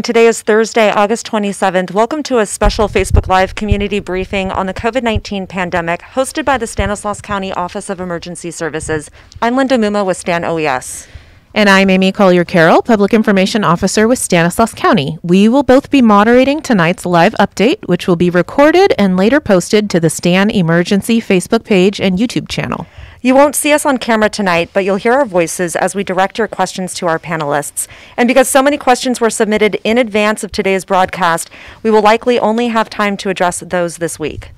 evening. Today is Thursday, August 27th. Welcome to a special Facebook Live community briefing on the COVID 19 pandemic hosted by the Stanislaus County Office of Emergency Services. I'm Linda Muma with Stan OES. And I'm Amy Collier Carroll, Public Information Officer with Stanislaus County. We will both be moderating tonight's live update, which will be recorded and later posted to the Stan Emergency Facebook page and YouTube channel. You won't see us on camera tonight, but you'll hear our voices as we direct your questions to our panelists. And because so many questions were submitted in advance of today's broadcast, we will likely only have time to address those this week.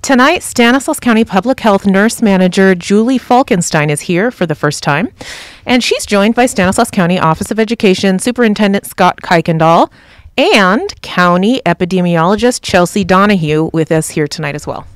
Tonight, Stanislaus County Public Health Nurse Manager Julie Falkenstein is here for the first time, and she's joined by Stanislaus County Office of Education Superintendent Scott Kuykendall and County Epidemiologist Chelsey Donohoo with us here tonight as well.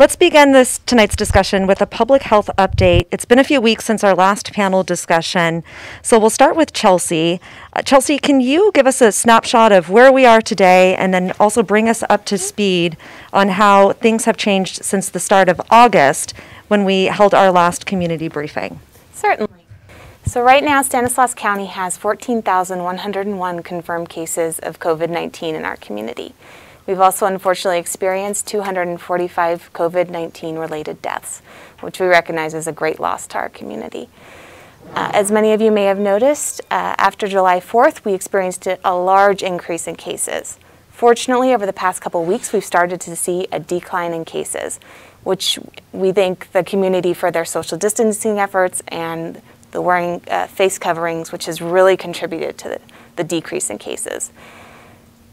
Let's begin this tonight's discussion with a public health update. It's been a few weeks since our last panel discussion, so we'll start with Chelsey. Uh, Chelsey, can you give us a snapshot of where we are today and then also bring us up to speed on how things have changed since the start of August when we held our last community briefing? Certainly. So right now, Stanislaus County has 14,101 confirmed cases of COVID-19 in our community. We've also unfortunately experienced 245 COVID-19 related deaths, which we recognize as a great loss to our community. Uh, as many of you may have noticed, uh, after July 4th, we experienced a large increase in cases. Fortunately, over the past couple weeks, we've started to see a decline in cases, which we thank the community for their social distancing efforts and the wearing uh, face coverings, which has really contributed to the, the decrease in cases.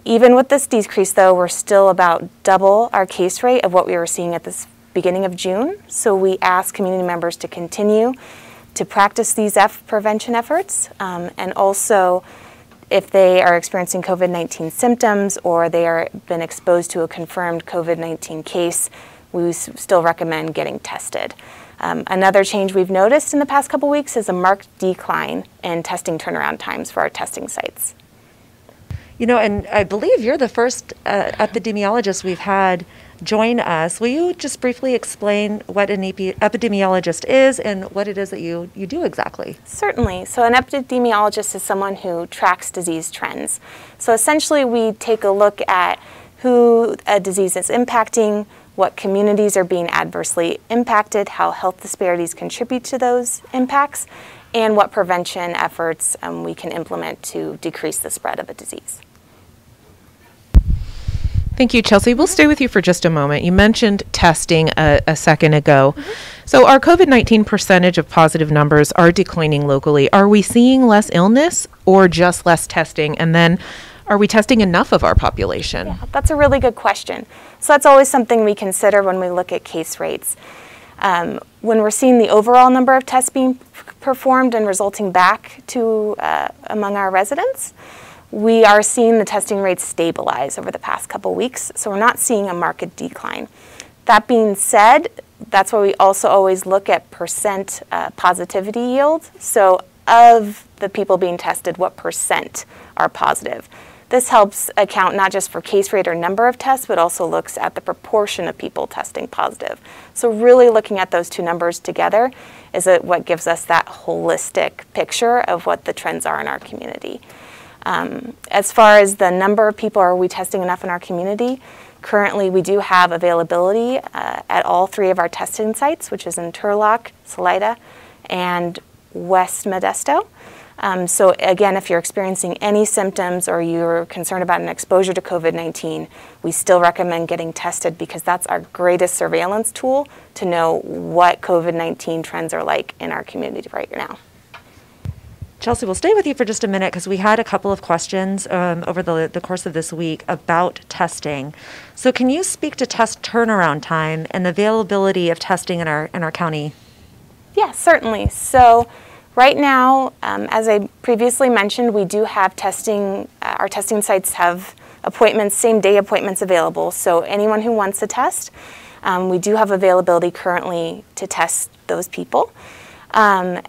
Even with this decrease, though, we're still about double our case rate of what we were seeing at the beginning of June. So we ask community members to continue to practice these F prevention efforts um, and also if they are experiencing COVID-19 symptoms or they are been exposed to a confirmed COVID-19 case, we still recommend getting tested. Um, another change we've noticed in the past couple weeks is a marked decline in testing turnaround times for our testing sites. You know, and I believe you're the first uh, epidemiologist we've had join us. Will you just briefly explain what an epi- epidemiologist is and what it is that you, you do exactly? Certainly. So, an epidemiologist is someone who tracks disease trends. So, essentially, we take a look at who a disease is impacting, what communities are being adversely impacted, how health disparities contribute to those impacts, and what prevention efforts um, we can implement to decrease the spread of a disease. Thank you, Chelsey. We'll stay with you for just a moment. You mentioned testing a, a second ago. Mm-hmm. So, our COVID 19 percentage of positive numbers are declining locally. Are we seeing less illness or just less testing? And then, are we testing enough of our population? Yeah, that's a really good question. So, that's always something we consider when we look at case rates. Um, when we're seeing the overall number of tests being performed and resulting back to uh, among our residents, we are seeing the testing rates stabilize over the past couple weeks, so we're not seeing a market decline. That being said, that's why we also always look at percent uh, positivity yield. So of the people being tested, what percent are positive? This helps account not just for case rate or number of tests, but also looks at the proportion of people testing positive. So really looking at those two numbers together is what gives us that holistic picture of what the trends are in our community. Um, as far as the number of people, are we testing enough in our community? Currently, we do have availability uh, at all three of our testing sites, which is in Turlock, Salida, and West Modesto. Um, so again, if you're experiencing any symptoms or you're concerned about an exposure to COVID-19, we still recommend getting tested because that's our greatest surveillance tool to know what COVID-19 trends are like in our community right now. Chelsey, we'll stay with you for just a minute because we had a couple of questions um, over the, the course of this week about testing. So, can you speak to test turnaround time and the availability of testing in our in our county? Yeah, certainly. So, right now, um, as I previously mentioned, we do have testing. Uh, our testing sites have appointments, same day appointments available. So, anyone who wants to test, um, we do have availability currently to test those people. Um,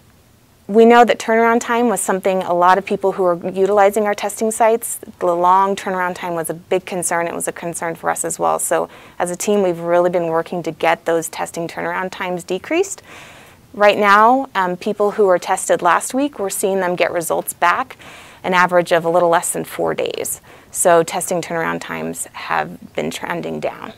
we know that turnaround time was something a lot of people who are utilizing our testing sites, the long turnaround time was a big concern. It was a concern for us as well. So as a team, we've really been working to get those testing turnaround times decreased. Right now, um, people who were tested last week, we're seeing them get results back an average of a little less than four days. So testing turnaround times have been trending down.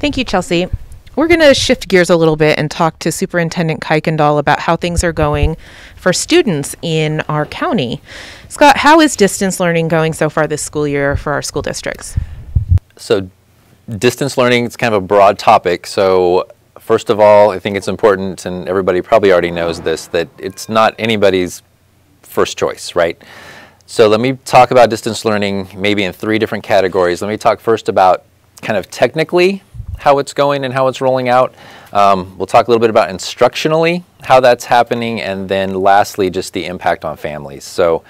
Thank you, Chelsey. We're going to shift gears a little bit and talk to Superintendent Kuykendall about how things are going for students in our county. Scott, how is distance learning going so far this school year for our school districts? So, distance learning is kind of a broad topic. So, first of all, I think it's important, and everybody probably already knows this, that it's not anybody's first choice, right? So, let me talk about distance learning maybe in three different categories. Let me talk first about kind of technically how it's going and how it's rolling out. Um, we'll talk a little bit about instructionally how that's happening, and then lastly, just the impact on families. So,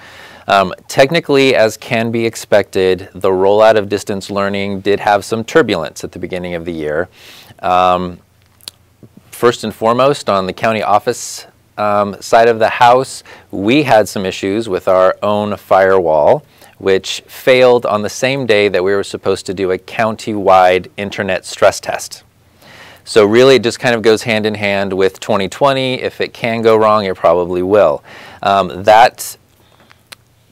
um, technically, as can be expected, the rollout of distance learning did have some turbulence at the beginning of the year. Um, first and foremost, on the county office um, side of the house, we had some issues with our own firewall which failed on the same day that we were supposed to do a county-wide internet stress test. So really it just kind of goes hand in hand with 2020. If it can go wrong, it probably will. Um, that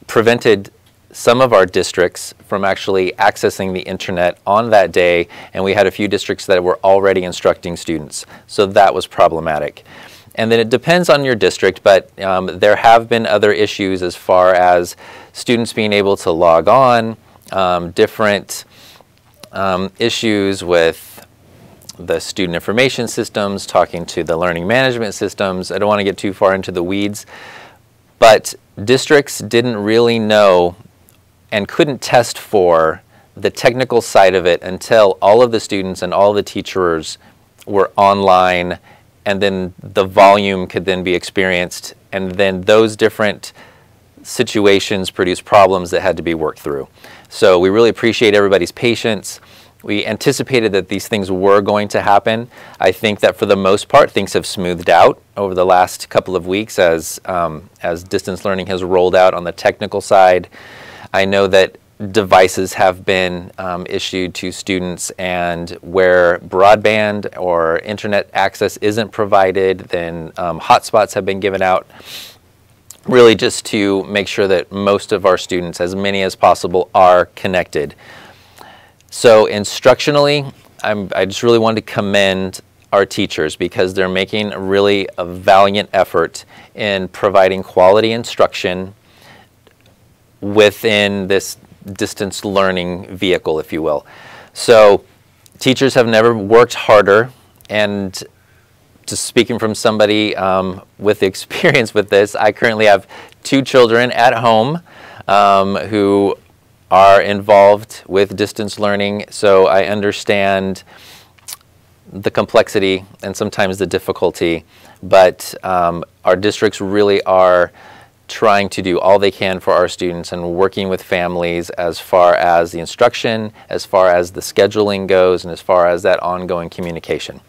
prevented some of our districts from actually accessing the internet on that day, and we had a few districts that were already instructing students. So that was problematic. And then it depends on your district, but um, there have been other issues as far as students being able to log on, um, different um, issues with the student information systems, talking to the learning management systems. I don't want to get too far into the weeds, but districts didn't really know and couldn't test for the technical side of it until all of the students and all the teachers were online and then the volume could then be experienced and then those different situations produce problems that had to be worked through. So we really appreciate everybody's patience. We anticipated that these things were going to happen. I think that for the most part, things have smoothed out over the last couple of weeks as, um, as distance learning has rolled out on the technical side. I know that devices have been um, issued to students and where broadband or internet access isn't provided, then um, hotspots have been given out really just to make sure that most of our students, as many as possible, are connected. So instructionally, I'm, I just really wanted to commend our teachers because they're making really a valiant effort in providing quality instruction within this distance learning vehicle, if you will. So teachers have never worked harder and just speaking from somebody um, with experience with this, I currently have two children at home um, who are involved with distance learning, so I understand the complexity and sometimes the difficulty, but um, our districts really are trying to do all they can for our students and working with families as far as the instruction, as far as the scheduling goes, and as far as that ongoing communication.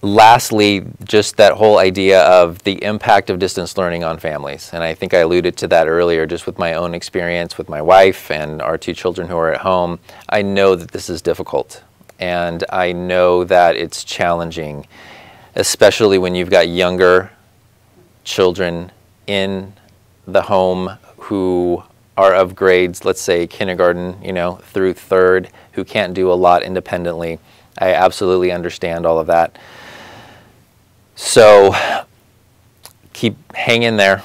Lastly, just that whole idea of the impact of distance learning on families. And I think I alluded to that earlier just with my own experience with my wife and our two children who are at home. I know that this is difficult and I know that it's challenging, especially when you've got younger children in the home who are of grades, let's say kindergarten, you know, through third, who can't do a lot independently. I absolutely understand all of that. So keep hanging there.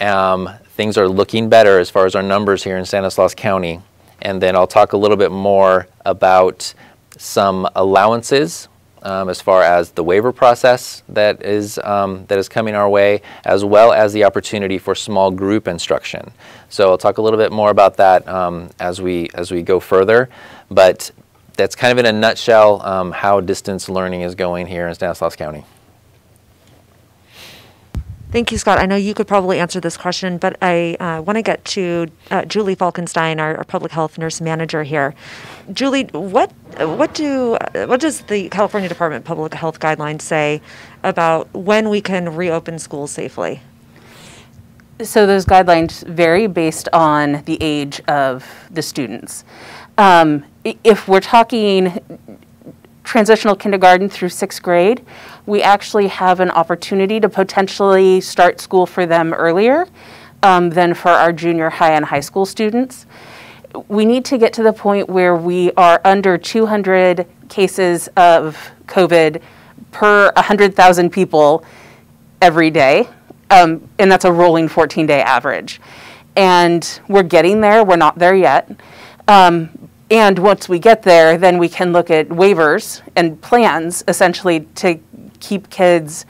Um, things are looking better as far as our numbers here in Stanislaus County. And then I'll talk a little bit more about some allowances um, as far as the waiver process that is, um, that is coming our way, as well as the opportunity for small group instruction. So I'll talk a little bit more about that um, as, we, as we go further. But that's kind of in a nutshell um, how distance learning is going here in Stanislaus County. Thank you, Scott. I know you could probably answer this question, but I uh, want to get to uh, Julie Falkenstein, our, our, public health nurse manager here. Julie, what what do what does the California Department of Public Health guidelines say about when we can reopen schools safely? So those guidelines vary based on the age of the students. Um, if we're talking transitional kindergarten through sixth grade, we actually have an opportunity to potentially start school for them earlier um, than for our junior high and high school students. We need to get to the point where we are under 200 cases of COVID per 100,000 people every day, um, and that's a rolling 14 day average. And we're getting there, we're not there yet. Um, and once we get there, then we can look at waivers and plans essentially to keep kids,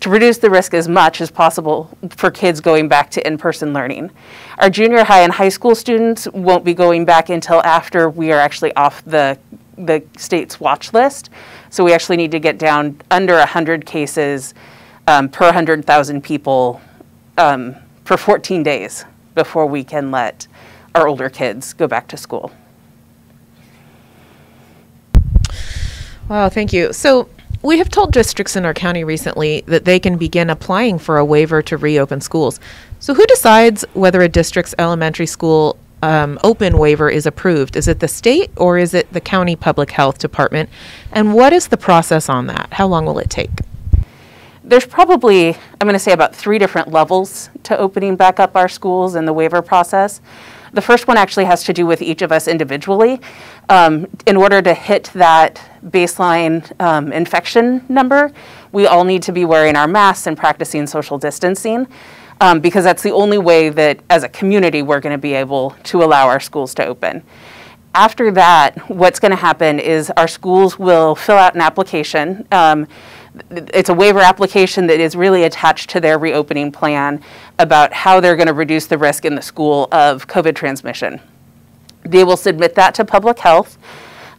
to reduce the risk as much as possible for kids going back to in person learning. Our junior high and high school students won't be going back until after we are actually off the, the state's watch list. So we actually need to get down under 100 cases um, per 100,000 people um, for 14 days before we can let our older kids go back to school. Wow, thank you. So, we have told districts in our county recently that they can begin applying for a waiver to reopen schools. So, who decides whether a district's elementary school um, open waiver is approved? Is it the state or is it the county public health department? And what is the process on that? How long will it take? There's probably, I'm going to say, about three different levels to opening back up our schools and the waiver process. The first one actually has to do with each of us individually. Um, in order to hit that baseline um, infection number, we all need to be wearing our masks and practicing social distancing. Um, because that's the only way that as a community we're going to be able to allow our schools to open. After that, what's going to happen is our schools will fill out an application. It's a waiver application that is really attached to their reopening plan about how they're going to reduce the risk in the school of COVID transmission. They will submit that to public health.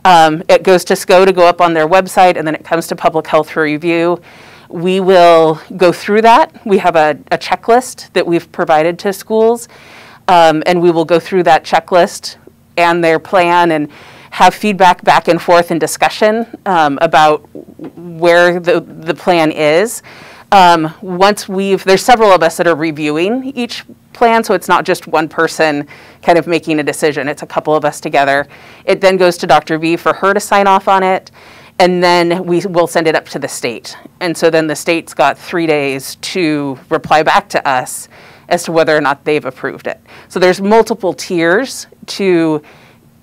Um, it goes to SCO to go up on their website, and then it comes to public health for review. We will go through that. We have a, a checklist that we've provided to schools, um, and we will go through that checklist and their plan and have feedback back and forth and discussion um, about where the, the plan is. Um, once we've, there's several of us that are reviewing each plan, so it's not just one person kind of making a decision. It's a couple of us together. It then goes to Dr. V for her to sign off on it, and then we will send it up to the state. And so then the state's got three days to reply back to us as to whether or not they've approved it. So there's multiple tiers to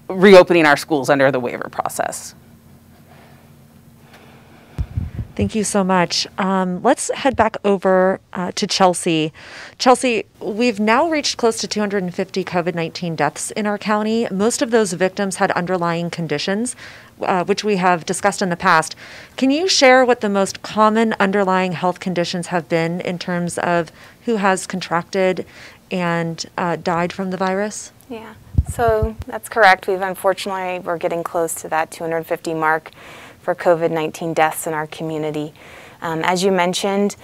reopening our schools under the waiver process. Thank you so much. Um, let's head back over uh, to Chelsey. Chelsey, we've now reached close to 250 COVID 19 deaths in our county. Most of those victims had underlying conditions, uh, which we have discussed in the past. Can you share what the most common underlying health conditions have been in terms of who has contracted and uh, died from the virus? Yeah, so that's correct. We've unfortunately, we're getting close to that 250 mark for COVID 19 deaths in our community. Um, as you mentioned,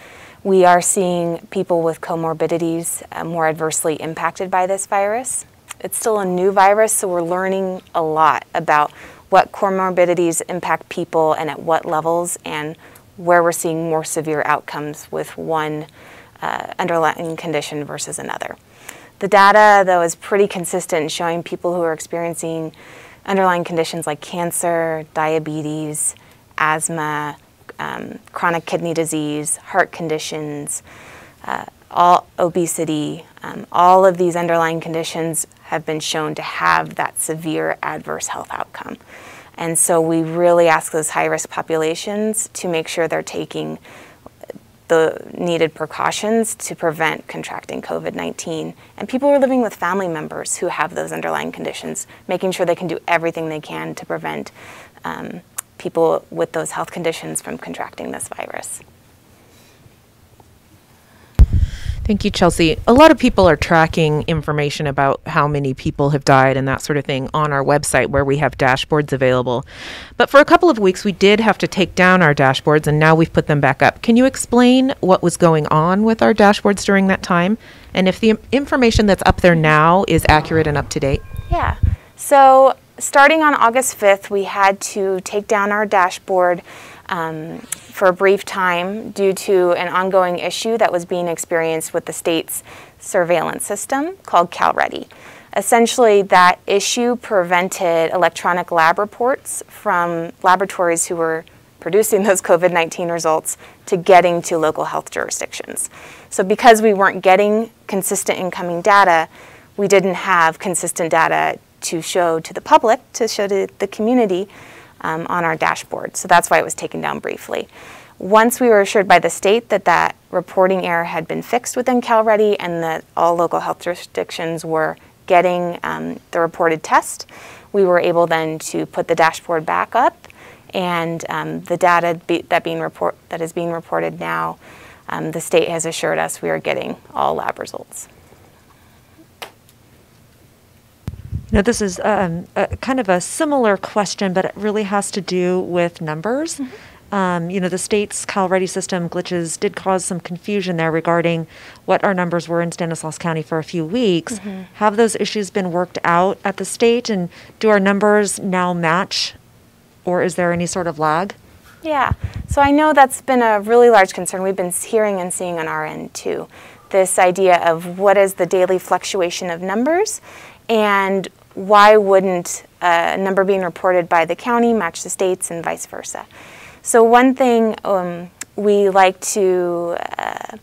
we are seeing people with comorbidities uh, more adversely impacted by this virus. It's still a new virus, so we're learning a lot about what comorbidities impact people and at what levels, and where we're seeing more severe outcomes with one uh, underlying condition versus another. The data, though, is pretty consistent in showing people who are experiencing underlying conditions like cancer, diabetes, asthma, um, chronic kidney disease, heart conditions, uh, all obesity, um, all of these underlying conditions have been shown to have that severe adverse health outcome. And so we really ask those high risk populations to make sure they're taking the needed precautions to prevent contracting COVID 19. And people are living with family members who have those underlying conditions, making sure they can do everything they can to prevent um, people with those health conditions from contracting this virus. Thank you, Chelsey. A lot of people are tracking information about how many people have died and that sort of thing on our website where we have dashboards available. But for a couple of weeks, we did have to take down our dashboards and now we've put them back up. Can you explain what was going on with our dashboards during that time? And if the information that's up there now is accurate and up to date? Yeah. So starting on August 5th, we had to take down our dashboard um, for a brief time due to an ongoing issue that was being experienced with the state's surveillance system called CalREDIE. Essentially, that issue prevented electronic lab reports from laboratories who were producing those COVID 19 results to getting to local health jurisdictions. So, because we weren't getting consistent incoming data, we didn't have consistent data to show to the public, to show to the community um, on our dashboard. So, that's why it was taken down briefly. Once we were assured by the state that that reporting error had been fixed within CalREDIE and that all local health jurisdictions were getting um, the reported test, we were able then to put the dashboard back up and um, the data be, that being report that is being reported now, um, the state has assured us we are getting all lab results. Now, this is um, a, kind of a similar question, but it really has to do with numbers. Mm-hmm. Um, you know, the state's CalREDIE system glitches did cause some confusion there regarding what our numbers were in Stanislaus County for a few weeks. Mm-hmm. Have those issues been worked out at the state, and do our numbers now match, or is there any sort of lag? Yeah, so I know that's been a really large concern we've been hearing and seeing on our end too. This idea of what is the daily fluctuation of numbers and why wouldn't a number being reported by the county match the states and vice versa? So one thing um, we like to uh,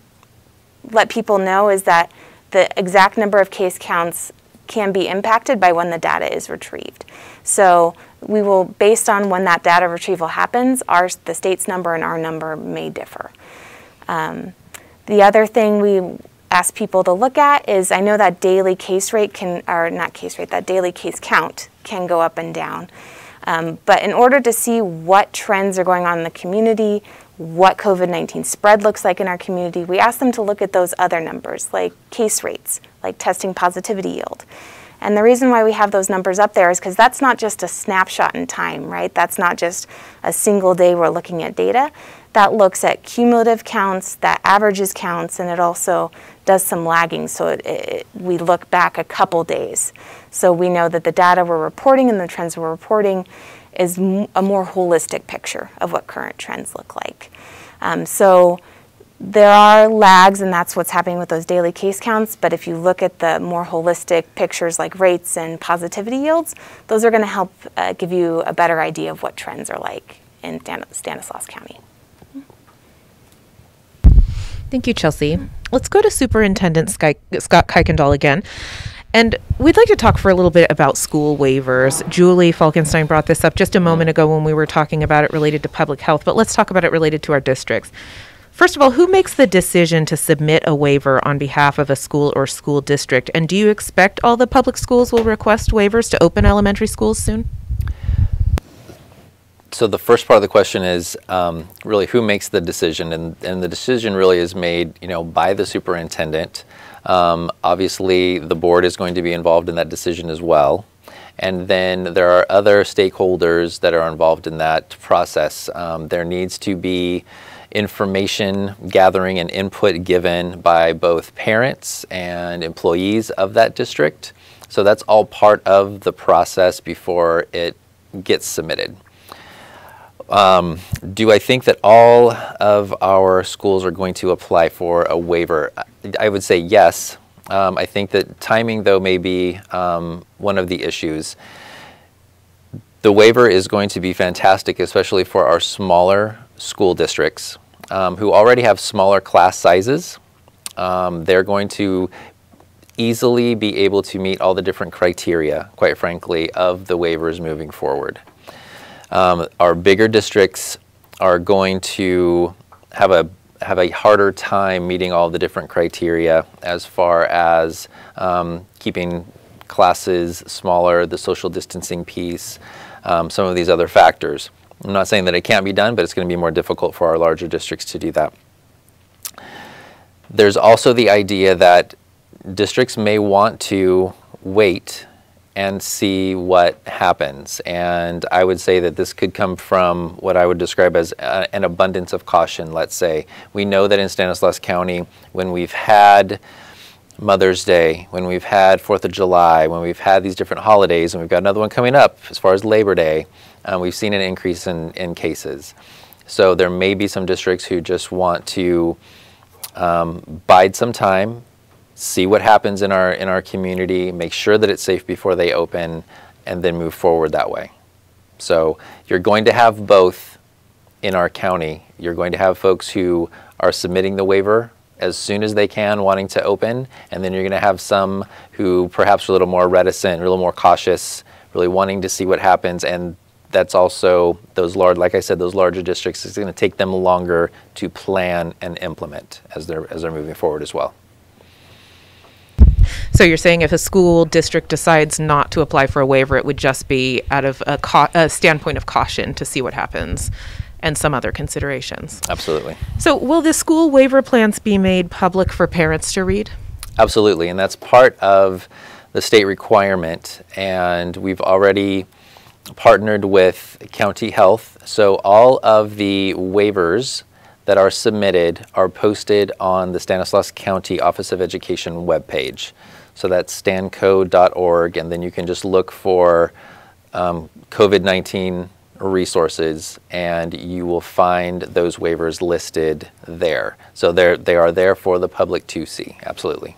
let people know is that the exact number of case counts can be impacted by when the data is retrieved. So we will, based on when that data retrieval happens, our, the state's number and our number may differ. Um, the other thing we ask people to look at is I know that daily case rate can, or not case rate, that daily case count can go up and down. Um, but in order to see what trends are going on in the community, what COVID 19 spread looks like in our community, we ask them to look at those other numbers like case rates, like testing positivity yield. And the reason why we have those numbers up there is because that's not just a snapshot in time, right? That's not just a single day we're looking at data. That looks at cumulative counts, that averages counts, and it also does some lagging. So it, it, we look back a couple days. So we know that the data we're reporting and the trends we're reporting is a more holistic picture of what current trends look like. Um, so there are lags, and that's what's happening with those daily case counts. But if you look at the more holistic pictures like rates and positivity yields, those are going to help uh, give you a better idea of what trends are like in Stanislaus County. Thank you, Chelsey. Let's go to Superintendent Sky, Scott Kuykendall again. And we'd like to talk for a little bit about school waivers. Julie Falkenstein brought this up just a moment ago when we were talking about it related to public health, but let's talk about it related to our districts. First of all, who makes the decision to submit a waiver on behalf of a school or school district? And do you expect all the public schools will request waivers to open elementary schools soon? So the first part of the question is um, really who makes the decision, and, and the decision really is made, you know, by the superintendent. Um, obviously, the board is going to be involved in that decision as well. And then there are other stakeholders that are involved in that process. Um, there needs to be information gathering and input given by both parents and employees of that district. So that's all part of the process before it gets submitted. Um, do I think that all of our schools are going to apply for a waiver? I would say yes. Um, I think that timing, though, may be um, one of the issues. The waiver is going to be fantastic, especially for our smaller school districts um, who already have smaller class sizes. Um, they're going to easily be able to meet all the different criteria, quite frankly, of the waivers moving forward. Um, our bigger districts are going to have a have a harder time meeting all the different criteria as far as um, keeping classes smaller, the social distancing piece, um, some of these other factors. I'm not saying that it can't be done, but it's going to be more difficult for our larger districts to do that. There's also the idea that districts may want to wait and see what happens. And I would say that this could come from what I would describe as a, an abundance of caution, let's say. We know that in Stanislaus County, when we've had Mother's Day, when we've had Fourth of July, when we've had these different holidays, and we've got another one coming up as far as Labor Day, um, we've seen an increase in, in cases. So there may be some districts who just want to um, bide some time, see what happens in our in our community, make sure that it's safe before they open, and then move forward that way. So you're going to have both in our county. You're going to have folks who are submitting the waiver as soon as they can, wanting to open, and then you're going to have some who perhaps are a little more reticent, a little more cautious, really wanting to see what happens, and that's also those large, like I said, those larger districts. It's going to take them longer to plan and implement as they're as they're moving forward as well. So you're saying if a school district decides not to apply for a waiver, it would just be out of a, a standpoint of caution to see what happens and some other considerations. Absolutely. So will the school waiver plans be made public for parents to read? Absolutely, and that's part of the state requirement. And we've already partnered with County Health. So all of the waivers that are submitted are posted on the Stanislaus County Office of Education webpage. So that's stanco.org, and then you can just look for um, COVID 19 resources, and you will find those waivers listed there. So they are there for the public to see, absolutely.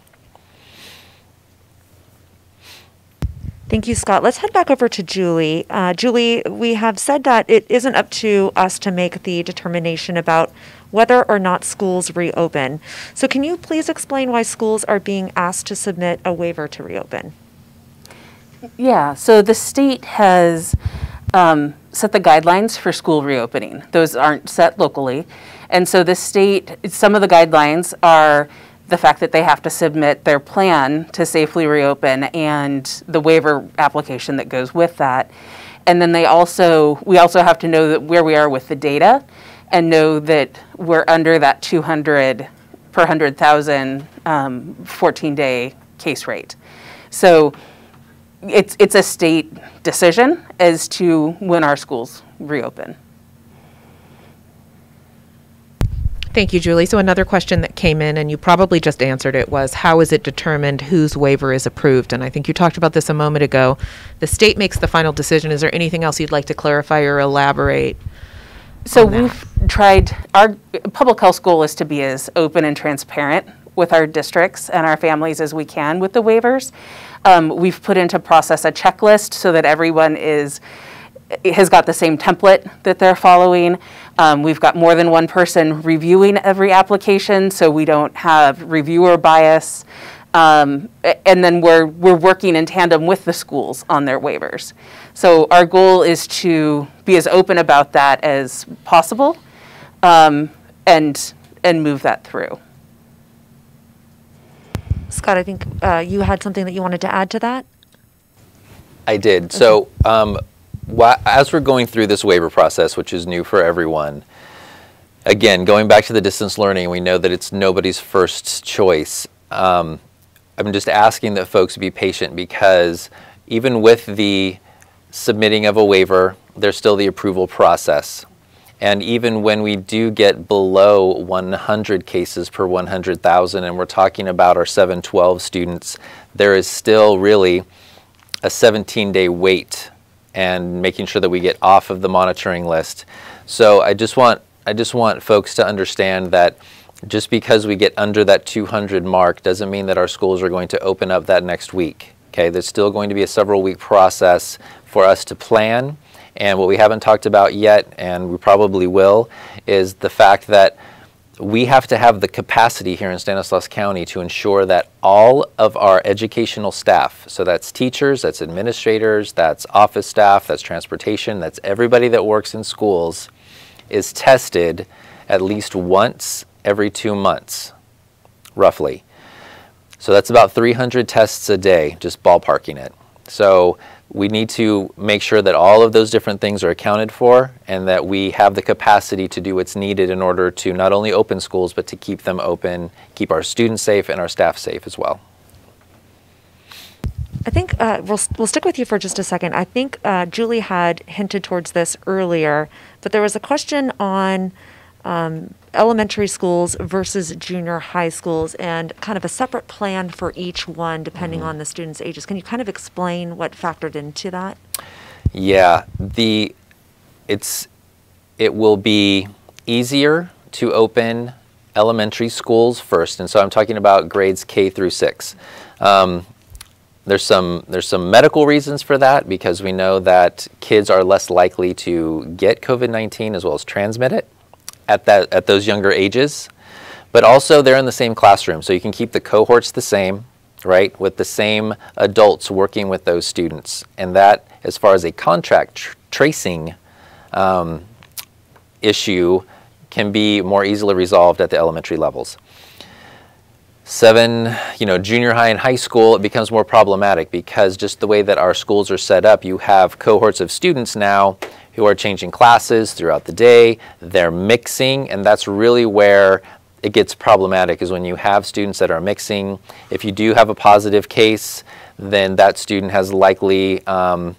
Thank you, Scott. Let's head back over to Julie. Uh, Julie, we have said that it isn't up to us to make the determination about whether or not schools reopen. So, can you please explain why schools are being asked to submit a waiver to reopen? Yeah, so the state has um, set the guidelines for school reopening. Those aren't set locally. And so the state, some of the guidelines are the fact that they have to submit their plan to safely reopen and the waiver application that goes with that. And then they also, we also have to know that where we are with the data and know that we're under that 200 per 100,000 um, 14 day case rate. So it's, it's a state decision as to when our schools reopen. Thank you, Julie. So another question that came in, and you probably just answered it, was how is it determined whose waiver is approved? And I think you talked about this a moment ago. The state makes the final decision. Is there anything else you'd like to clarify or elaborate? So we've tried, our public health goal is to be as open and transparent with our districts and our families as we can with the waivers. Um, we've put into process a checklist so that everyone is has got the same template that they're following. Um, we've got more than one person reviewing every application, so we don't have reviewer bias. Um, and then we're we're working in tandem with the schools on their waivers. So our goal is to be as open about that as possible, um, and and move that through. Scott, I think uh, you had something that you wanted to add to that. I did. So, um, wha- as we're going through this waiver process, which is new for everyone, again, going back to the distance learning, we know that it's nobody's first choice. Um, I'm just asking that folks be patient because even with the submitting of a waiver, there's still the approval process. And even when we do get below 100 cases per 100,000, and we're talking about our 712 students, there is still really a 17 day wait and making sure that we get off of the monitoring list. So I just want I just want folks to understand that just because we get under that 200 mark doesn't mean that our schools are going to open up that next week. Okay, there's still going to be a several week process for us to plan. And what we haven't talked about yet, and we probably will, is the fact that we have to have the capacity here in Stanislaus County to ensure that all of our educational staff, so that's teachers, that's administrators, that's office staff, that's transportation, that's everybody that works in schools, is tested at least once every two months, roughly. So that's about 300 tests a day, just ballparking it. So we need to make sure that all of those different things are accounted for and that we have the capacity to do what's needed in order to not only open schools but to keep them open, keep our students safe and our staff safe as well. I think uh, we'll we'll stick with you for just a second. I think uh, Julie had hinted towards this earlier, but there was a question on um, elementary schools versus junior high schools and kind of a separate plan for each one depending on the students' ages. Can you kind of explain what factored into that? Yeah, the it's it will be easier to open elementary schools first, and so I'm talking about grades K through six. Um, there's some there's some medical reasons for that because we know that kids are less likely to get COVID-19 as well as transmit it at that at those younger ages. But also they're in the same classroom, so you can keep the cohorts the same, right, with the same adults working with those students, and that as far as a contract tr tracing um, issue can be more easily resolved at the elementary levels. Seven, you know, junior high and high school, it becomes more problematic because just the way that our schools are set up, you have cohorts of students now who are changing classes throughout the day, they're mixing, and that's really where it gets problematic is when you have students that are mixing. If you do have a positive case, then that student has likely um,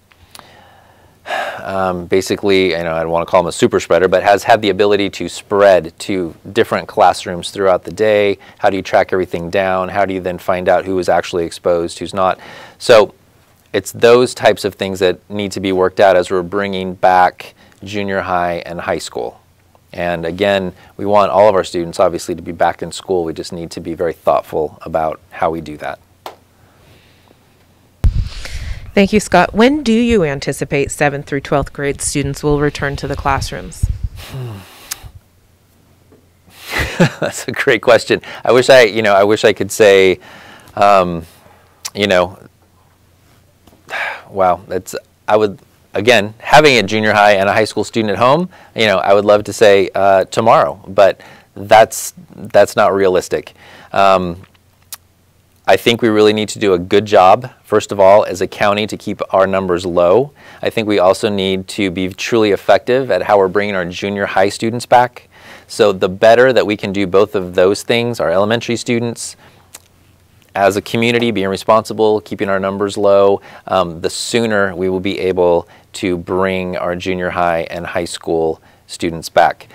um, basically, you know, I don't want to call him a super spreader, but has had the ability to spread to different classrooms throughout the day. How do you track everything down? How do you then find out who is actually exposed, who's not? So it's those types of things that need to be worked out as we're bringing back junior high and high school. And again, we want all of our students obviously to be back in school. We just need to be very thoughtful about how we do that. Thank you, Scott. When do you anticipate 7th through 12th grade students will return to the classrooms? That's a great question. I wish I, you know, I wish I could say, um, you know, wow, that's, I would, again, having a junior high and a high school student at home, you know, I would love to say uh, tomorrow, but that's, that's not realistic. Um, I think we really need to do a good job, first of all, as a county to keep our numbers low. I think we also need to be truly effective at how we're bringing our junior high students back. So the better that we can do both of those things, our elementary students, as a community being responsible, keeping our numbers low, um, the sooner we will be able to bring our junior high and high school students back.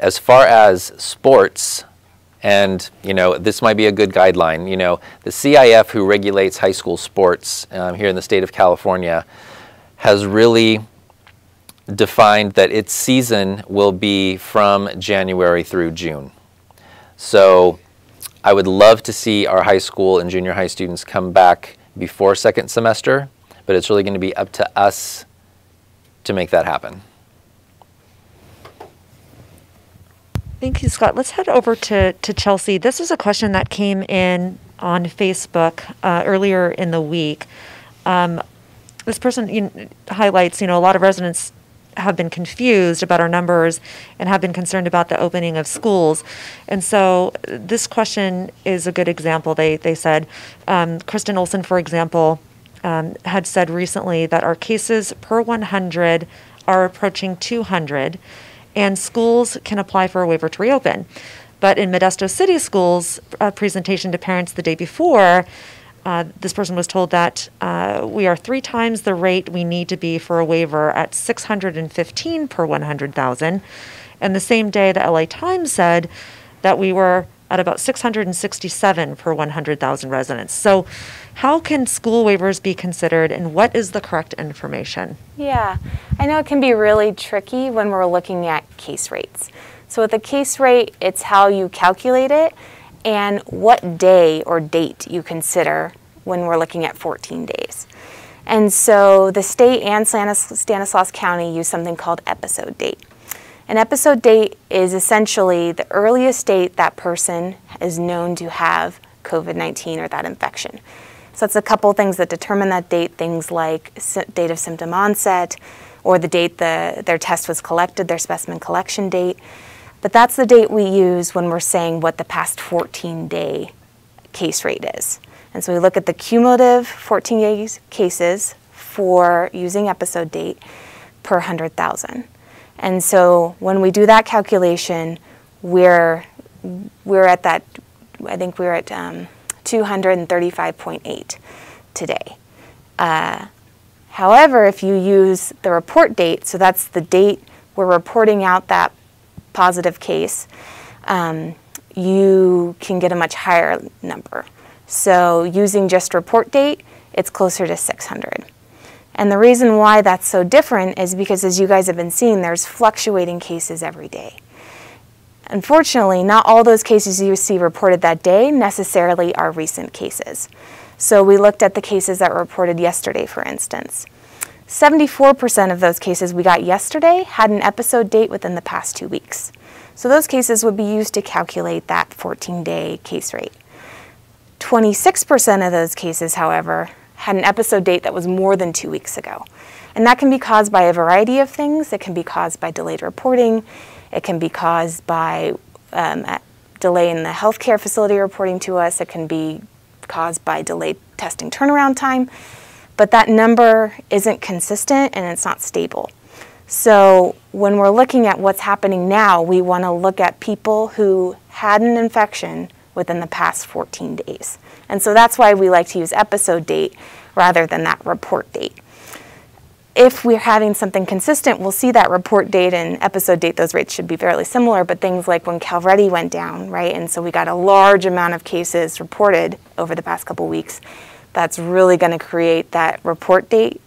As far as sports, and you know this might be a good guideline. You know the CIF, who regulates high school sports um, here in the state of California, has really defined that its season will be from January through June. So I would love to see our high school and junior high students come back before second semester, but it's really going to be up to us to make that happen. Thank you, Scott. Let's head over to, to Chelsey. This is a question that came in on Facebook uh, earlier in the week. Um, this person you know, highlights, you know, a lot of residents have been confused about our numbers and have been concerned about the opening of schools. And so this question is a good example. They, they said, um, Kristen Olson, for example, um, had said recently that our cases per 100 are approaching 200 and schools can apply for a waiver to reopen. But in Modesto City Schools' uh, presentation to parents the day before, uh, this person was told that uh, we are three times the rate we need to be for a waiver at 615 per 100,000. And the same day, the LA Times said that we were at about 667 per 100,000 residents. So, how can school waivers be considered and what is the correct information? Yeah, I know it can be really tricky when we're looking at case rates. So, with a case rate, it's how you calculate it and what day or date you consider when we're looking at 14 days. And so the state and Stanislaus County use something called episode date. An episode date is essentially the earliest date that person is known to have COVID-19 or that infection. So that's a couple things that determine that date, things like date of symptom onset or the date the, their test was collected, their specimen collection date. But that's the date we use when we're saying what the past 14 day case rate is. And so we look at the cumulative 14 day cases for using episode date per 100,000. And so when we do that calculation, we're, we're at that, I think we're at um, 235.8 today. Uh, however, if you use the report date, so that's the date we're reporting out that positive case, um, you can get a much higher number. So using just report date, it's closer to 600. And the reason why that's so different is because as you guys have been seeing, there's fluctuating cases every day. Unfortunately, not all those cases you see reported that day necessarily are recent cases. So we looked at the cases that were reported yesterday, for instance. 74% of those cases we got yesterday had an episode date within the past two weeks. So those cases would be used to calculate that 14 day case rate. 26% of those cases, however, had an episode date that was more than two weeks ago. And that can be caused by a variety of things. It can be caused by delayed reporting, it can be caused by um, delay in the healthcare facility reporting to us, it can be caused by delayed testing turnaround time. But that number isn't consistent and it's not stable. So when we're looking at what's happening now, we want to look at people who had an infection within the past 14 days. And so that's why we like to use episode date rather than that report date. If we're having something consistent, we'll see that report date and episode date, those rates should be fairly similar, but things like when CalREDIE went down, right, and so we got a large amount of cases reported over the past couple weeks, that's really going to create that report date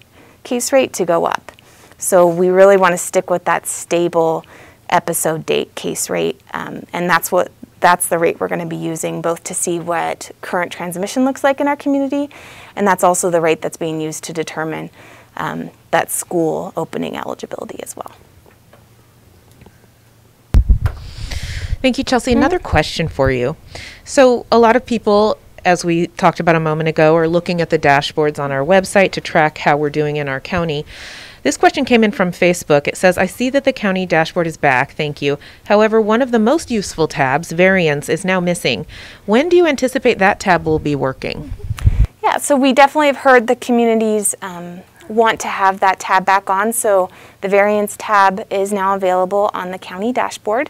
case rate to go up. So we really want to stick with that stable episode date case rate, um, and that's what that's the rate we're going to be using both to see what current transmission looks like in our community, and that's also the rate that's being used to determine um, that school opening eligibility as well. Thank you, Chelsey. Mm-hmm. Another question for you. So, a lot of people, as we talked about a moment ago, are looking at the dashboards on our website to track how we're doing in our county. This question came in from Facebook. It says, I see that the county dashboard is back, thank you. However, one of the most useful tabs, variance, is now missing. When do you anticipate that tab will be working? Yeah, so we definitely have heard the communities um, want to have that tab back on. So the variance tab is now available on the county dashboard.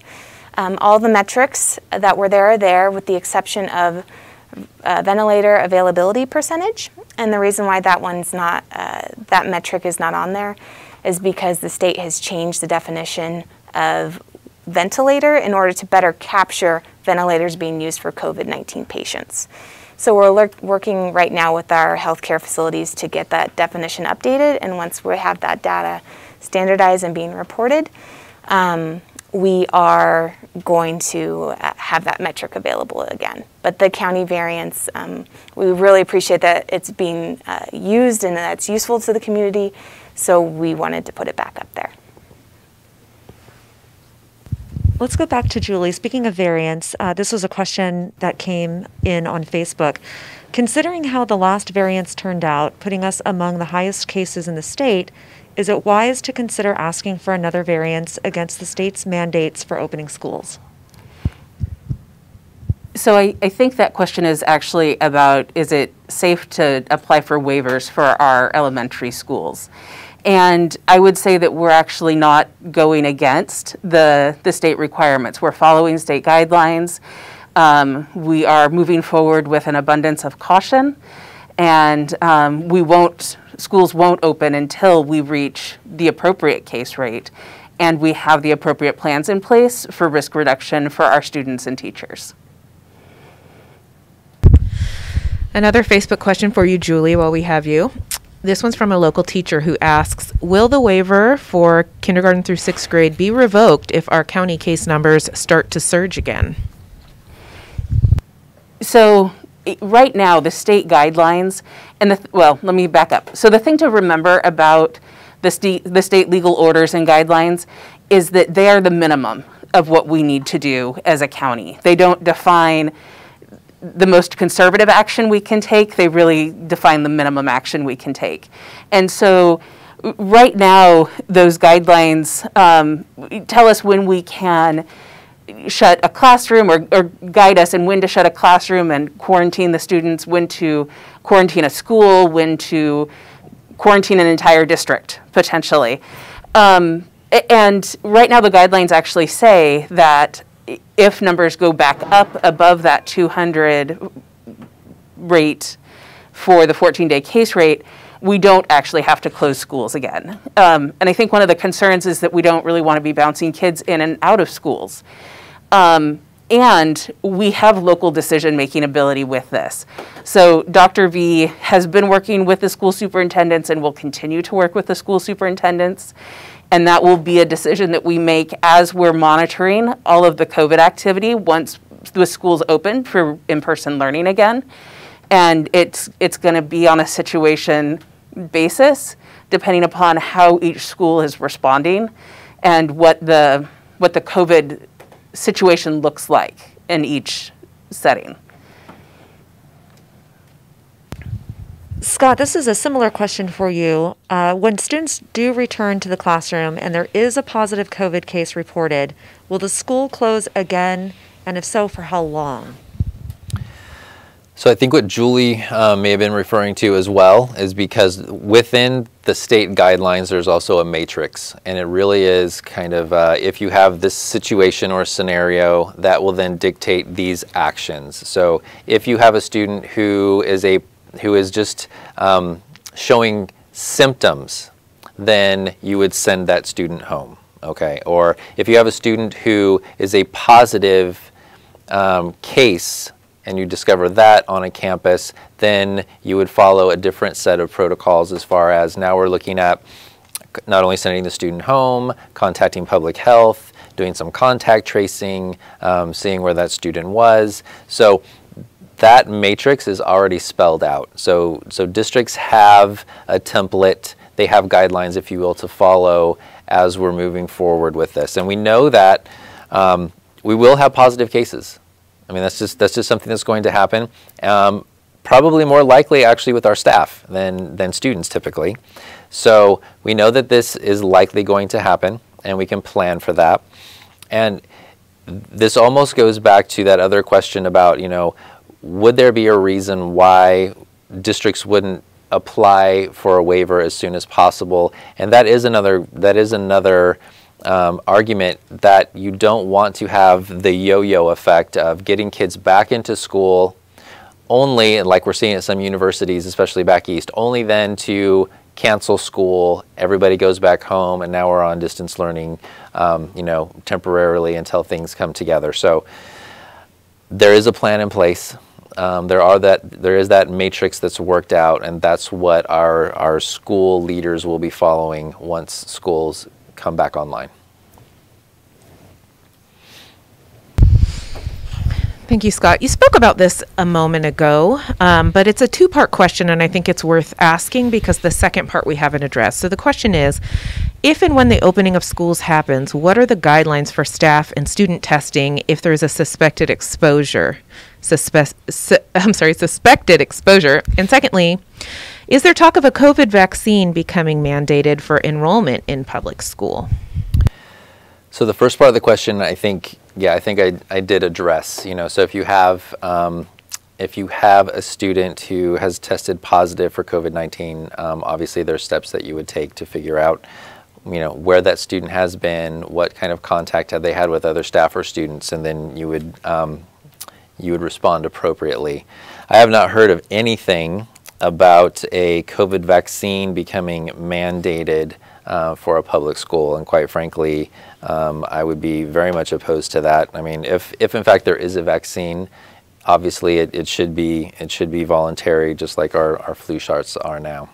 Um, all the metrics that were there are there with the exception of uh, ventilator availability percentage. And the reason why that one's not, uh, that metric is not on there is because the state has changed the definition of ventilator in order to better capture ventilators being used for COVID 19 patients. So we're working right now with our healthcare facilities to get that definition updated, and once we have that data standardized and being reported, um, we are going to uh, have that metric available again. But the county variance, um, we really appreciate that it's being uh, used and that it's useful to the community, so we wanted to put it back up there. Let's go back to Julie. Speaking of variance, uh, this was a question that came in on Facebook. Considering how the last variance turned out, putting us among the highest cases in the state, is it wise to consider asking for another variance against the state's mandates for opening schools? So I, I think that question is actually about is it safe to apply for waivers for our elementary schools? And I would say that we're actually not going against the, the state requirements. We're following state guidelines. Um, we are moving forward with an abundance of caution, and um, we won't schools won't open until we reach the appropriate case rate and we have the appropriate plans in place for risk reduction for our students and teachers. Another Facebook question for you, Julie, while we have you. This one's from a local teacher who asks Will the waiver for kindergarten through sixth grade be revoked if our county case numbers start to surge again? So, right now, the state guidelines, and the, well, let me back up. So, the thing to remember about the state, the state legal orders and guidelines is that they are the minimum of what we need to do as a county. They don't define the most conservative action we can take, they really define the minimum action we can take. And so, right now, those guidelines um, tell us when we can shut a classroom or, or, guide us in when to shut a classroom and quarantine the students, when to quarantine a school, when to quarantine an entire district potentially. Um, and right now, the guidelines actually say that if numbers go back up above that 200 rate for the 14 day case rate, we don't actually have to close schools again. Um, and I think one of the concerns is that we don't really want to be bouncing kids in and out of schools. Um, and we have local decision making ability with this. So Dr. V has been working with the school superintendents and will continue to work with the school superintendents And that will be a decision that we make as we're monitoring all of the COVID activity once the schools open for in-person learning again. And it's, it's going to be on a situation basis depending upon how each school is responding and what the, what the COVID situation looks like in each setting. Scott, this is a similar question for you. Uh, when students do return to the classroom and there is a positive COVID case reported, will the school close again? And if so, for how long? So I think what Julie uh, may have been referring to as well is because within the state guidelines, there's also a matrix, and it really is kind of uh, if you have this situation or scenario, that will then dictate these actions. So if you have a student who is a who is just um, showing symptoms, then you would send that student home. Okay, or if you have a student who is a positive um, case and you discover that on a campus, then you would follow a different set of protocols as far as now we're looking at not only sending the student home, contacting public health, doing some contact tracing, um, seeing where that student was. So that matrix is already spelled out. So, so districts have a template, they have guidelines, if you will, to follow as we're moving forward with this. And we know that um, we will have positive cases. I mean, that's just, that's just something that's going to happen. Um, probably more likely actually with our staff than, than students typically. So we know that this is likely going to happen and we can plan for that. And this almost goes back to that other question about, you know, would there be a reason why districts wouldn't apply for a waiver as soon as possible? And that is another that is another um, argument that you don't want to have the yo-yo effect of getting kids back into school only, like we're seeing at some universities, especially back east, only then to cancel school, everybody goes back home, and now we're on distance learning, um, you know, temporarily until things come together. So there is a plan in place. Um, there are that there is that matrix that's worked out, and that's what our our school leaders will be following once schools come back online. Thank you, Scott. You spoke about this a moment ago, um, but it's a two part question, and I think it's worth asking because the second part we haven't addressed. So the question is if and when the opening of schools happens, what are the guidelines for staff and student testing if there's a suspected exposure? Suspe- su- I'm sorry, suspected exposure. And secondly, is there talk of a COVID vaccine becoming mandated for enrollment in public school? So the first part of the question, I think, yeah, I think I, I did address. You know, so if you have um, if you have a student who has tested positive for COVID-19, um, obviously are steps that you would take to figure out, you know, where that student has been, what kind of contact have they had with other staff or students, and then you would um, you would respond appropriately. I have not heard of anything about a COVID vaccine becoming mandated uh, for a public school, and quite frankly, um, I would be very much opposed to that. I mean, if, if in fact there is a vaccine, obviously it, it should be it should be voluntary, just like our, our flu shots are now.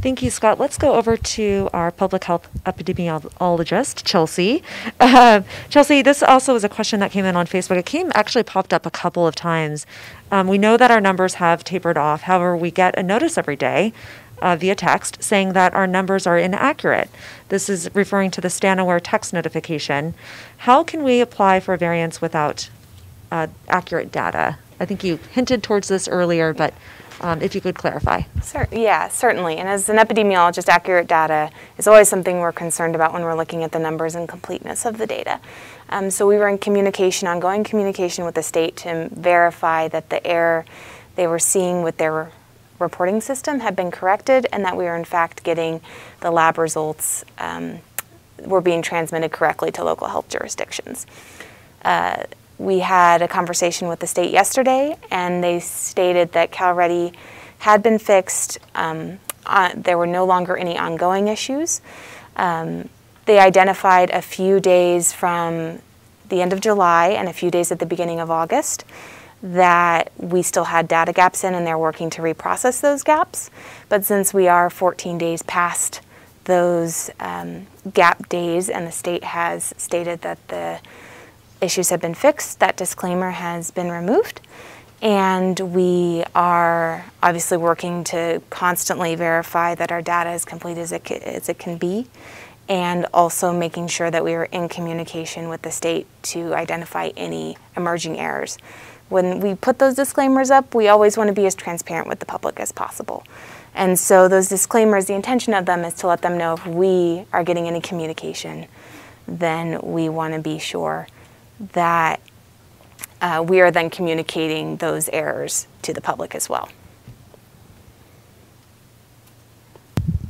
Thank you, Scott. Let's go over to our public health epidemiologist, Chelsey. Uh, Chelsey, this also is a question that came in on Facebook. It came actually popped up a couple of times. Um, we know that our numbers have tapered off. However, we get a notice every day uh, via text saying that our numbers are inaccurate. This is referring to the StanAware text notification. How can we apply for a variance without uh, accurate data? I think you hinted towards this earlier, but um, if you could clarify. Cer- yeah, certainly. And as an epidemiologist, accurate data is always something we're concerned about when we're looking at the numbers and completeness of the data. Um, so we were in communication, ongoing communication with the state to verify that the error they were seeing with their reporting system had been corrected and that we were in fact getting the lab results um, were being transmitted correctly to local health jurisdictions. Uh, we had a conversation with the state yesterday and they stated that CalREDIE had been fixed. Um, uh, there were no longer any ongoing issues. Um, they identified a few days from the end of July and a few days at the beginning of August that we still had data gaps in and they're working to reprocess those gaps. But since we are 14 days past those um, gap days and the state has stated that the issues have been fixed, that disclaimer has been removed. And we are obviously working to constantly verify that our data is complete as it, as it can be, and also making sure that we are in communication with the state to identify any emerging errors. When we put those disclaimers up, we always want to be as transparent with the public as possible. And so those disclaimers, the intention of them is to let them know if we are getting any communication, then we want to be sure that uh, we are then communicating those errors to the public as well.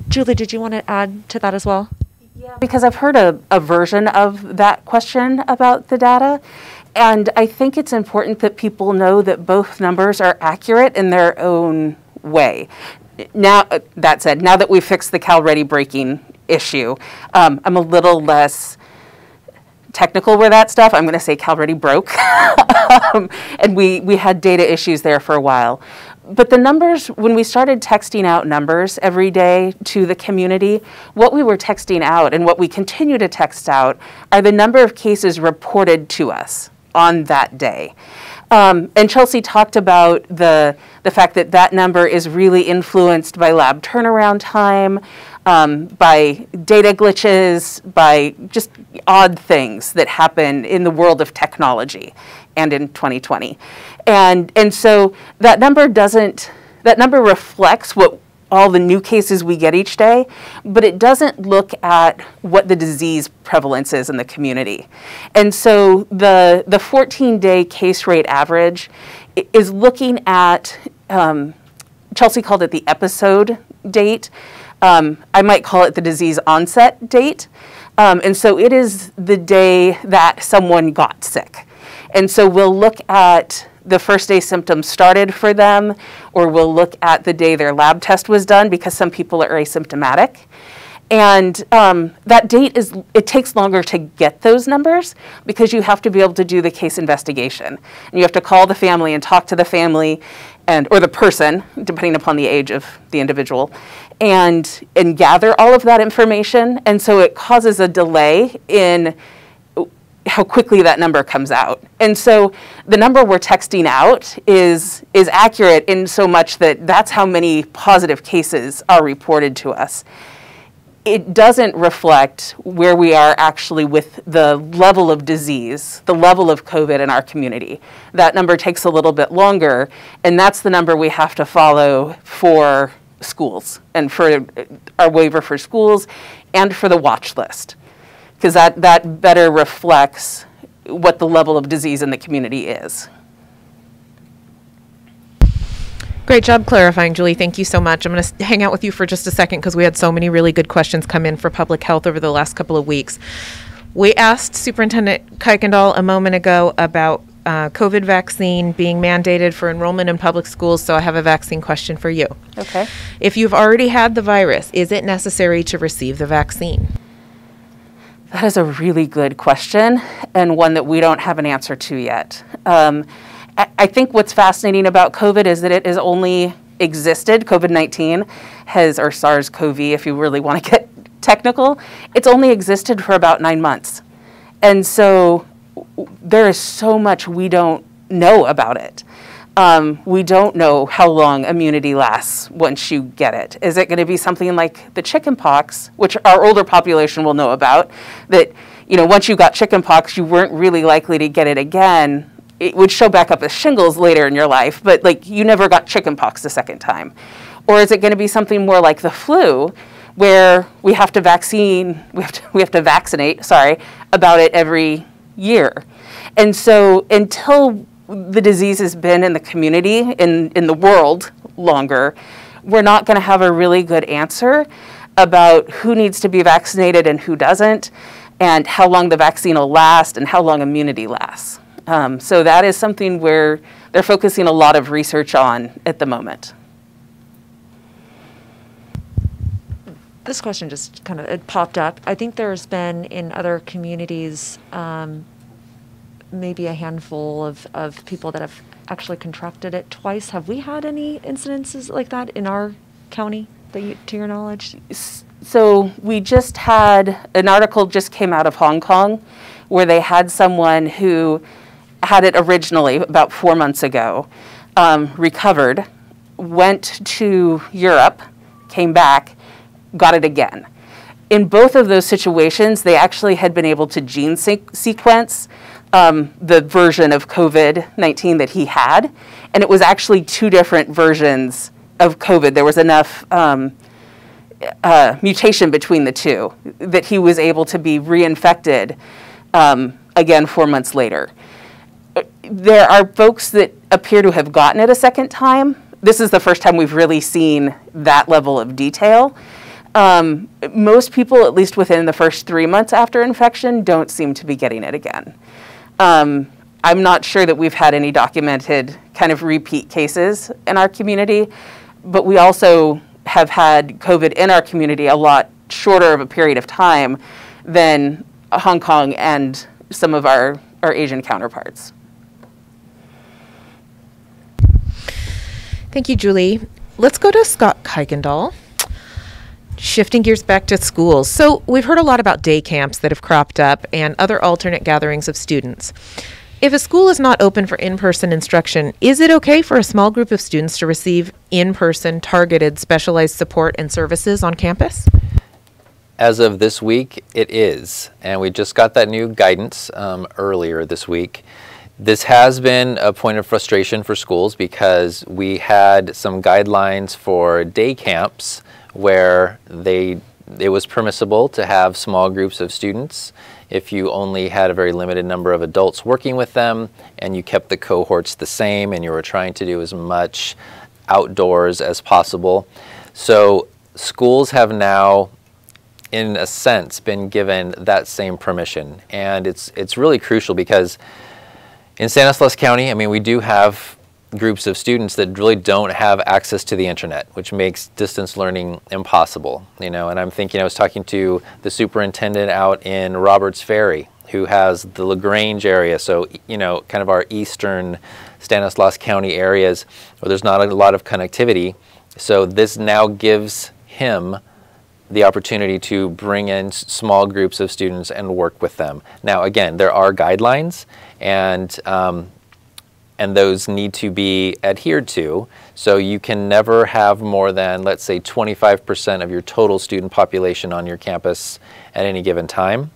Julie, did you want to add to that as well? Yeah, because I've heard a, a version of that question about the data. And I think it's important that people know that both numbers are accurate in their own way. Now, uh, that said, now that we've fixed the CalREDIE breaking issue, um, I'm a little less technical with that stuff. I'm going to say CalREDIE broke, um, and we we had data issues there for a while. But the numbers, when we started texting out numbers every day to the community, what we were texting out and what we continue to text out are the number of cases reported to us on that day. Um, and Chelsey talked about the, the fact that that number is really influenced by lab turnaround time, um, by data glitches, by just odd things that happen in the world of technology and in 2020. And, and so that number doesn't, that number reflects what all the new cases we get each day, but it doesn't look at what the disease prevalence is in the community. And so the, the 14 day case rate average is looking at, um, Chelsey called it the episode date. Um, I might call it the disease onset date. Um, and so it is the day that someone got sick. And so we'll look at the first day symptoms started for them, or we'll look at the day their lab test was done because some people are asymptomatic. And um, that date is, it takes longer to get those numbers because you have to be able to do the case investigation. And you have to call the family and talk to the family and, or the person, depending upon the age of the individual, and, and gather all of that information. And so it causes a delay in how quickly that number comes out. And so the number we're texting out is, is accurate in so much that that's how many positive cases are reported to us. It doesn't reflect where we are actually with the level of disease, the level of COVID in our community. That number takes a little bit longer, and that's the number we have to follow for schools and for our waiver for schools and for the watch list because that, that better reflects what the level of disease in the community is. Great job clarifying, Julie. Thank you so much. I'm going to hang out with you for just a second because we had so many really good questions come in for public health over the last couple of weeks. We asked Superintendent Kuykendall a moment ago about uh, COVID vaccine being mandated for enrollment in public schools, so I have a vaccine question for you. Okay. If you've already had the virus, is it necessary to receive the vaccine? That is a really good question and one that we don't have an answer to yet. Um, I, I think what's fascinating about COVID is that it has only existed, COVID 19 has, or SARS CoV, if you really want to get technical, it's only existed for about nine months. And so there is so much we don't know about it. Um, we don't know how long immunity lasts once you get it. Is it going to be something like the chickenpox, which our older population will know about, that you know once you got chickenpox, you weren't really likely to get it again. It would show back up as shingles later in your life, but like you never got chickenpox the second time. Or is it going to be something more like the flu, where we have to vaccine, we have to, we have to vaccinate, sorry, about it every year. And so until the disease has been in the community, in, in the world longer, we're not going to have a really good answer about who needs to be vaccinated and who doesn't, and how long the vaccine will last, and how long immunity lasts. Um, so that is something where they're focusing a lot of research on at the moment. This question just kind of it popped up. I think there's been in other communities um, maybe a handful of, of people that have actually contracted it twice. Have we had any incidences like that in our county, that you, to your knowledge? So we just had an article just came out of Hong Kong where they had someone who had it originally about four months ago, um, recovered, went to Europe, came back, got it again. In both of those situations, they actually had been able to gene se- sequence um, the version of COVID 19 that he had, and it was actually two different versions of COVID. There was enough. Um, uh, mutation between the two that he was able to be reinfected um, again four months later. There are folks that appear to have gotten it a second time. This is the first time we've really seen that level of detail. Um, most people, at least within the first three months after infection, don't seem to be getting it again. Um, I'm not sure that we've had any documented kind of repeat cases in our community, but we also have had COVID in our community a lot shorter of a period of time than Hong Kong and some of our, our Asian counterparts. Thank you, Julie. Let's go to Scott Kuykendall. Shifting gears back to schools. So, we've heard a lot about day camps that have cropped up and other alternate gatherings of students. If a school is not open for in person instruction, is it okay for a small group of students to receive in person, targeted, specialized support and services on campus? As of this week, it is. And we just got that new guidance um, earlier this week. This has been a point of frustration for schools because we had some guidelines for day camps where they it was permissible to have small groups of students if you only had a very limited number of adults working with them and you kept the cohorts the same and you were trying to do as much outdoors as possible. So schools have now in a sense been given that same permission and it's it's really crucial because in San Stanislaus County, I mean we do have groups of students that really don't have access to the internet, which makes distance learning impossible. You know, and I'm thinking I was talking to the superintendent out in Roberts Ferry, who has the La Grange area, so you know, kind of our eastern Stanislaus County areas where there's not a lot of connectivity. So this now gives him the opportunity to bring in small groups of students and work with them. Now, again, there are guidelines, and um, and those need to be adhered to. So you can never have more than, let's say, 25% of your total student population on your campus at any given time.